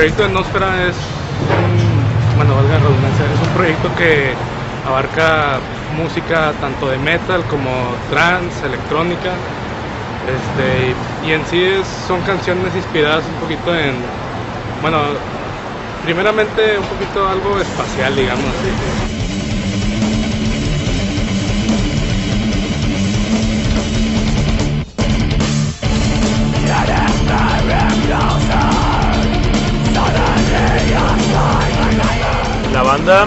proyecto de Nosfera es un, bueno, valga la redundancia, es un proyecto que abarca música tanto de metal como trance, electrónica, este, y en sí son canciones inspiradas un poquito en, bueno, primeramente un poquito algo espacial, digamos así. Banda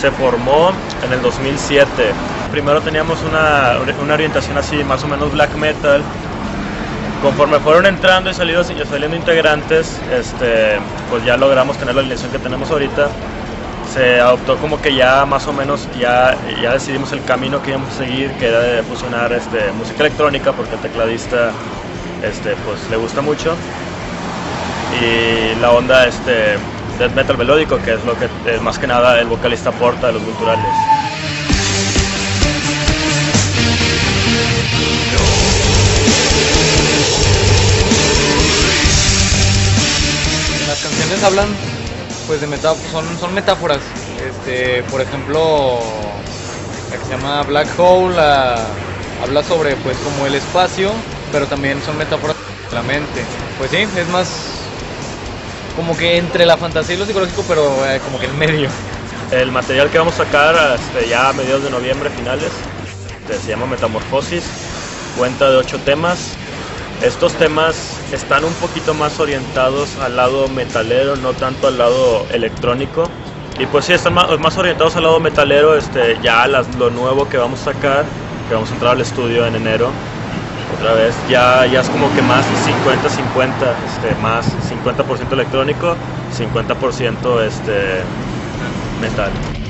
se formó en el 2007. Primero teníamos una, una orientación así, más o menos black metal. Conforme fueron entrando y saliendo, y saliendo integrantes, este, pues ya logramos tener la alineación que tenemos ahorita. Se adoptó como que ya más o menos, ya, ya decidimos el camino que íbamos a seguir, que era de fusionar este, música electrónica, porque tecladista este, pues, le gusta mucho y la onda este metal melódico que es lo que es más que nada el vocalista aporta de los culturales Las canciones hablan pues de metáforas, son, metáforas. Este, por ejemplo, la que se llama Black Hole habla sobre pues como el espacio, pero también son metáforas de la mente. Pues sí, es más como que entre la fantasía y lo psicológico, pero eh, como que en medio. el material que vamos a sacar este, ya a mediados de noviembre finales se llama Metamorfosis cuenta de ocho temas. Estos temas están un poquito más orientados al lado metalero no tanto al lado electrónico. Y pues sí están más, más orientados al lado metalero este ya lo nuevo que vamos a sacar que vamos a entrar al estudio en enero otra vez ya, ya es como que más 50-50, este, más 50% electrónico, 50% este, metal.